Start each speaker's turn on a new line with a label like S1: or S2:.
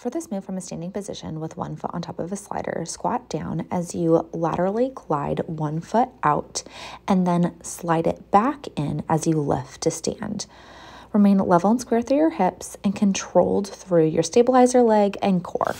S1: For this move from a standing position with one foot on top of a slider, squat down as you laterally glide one foot out and then slide it back in as you lift to stand. Remain level and square through your hips and controlled through your stabilizer leg and core.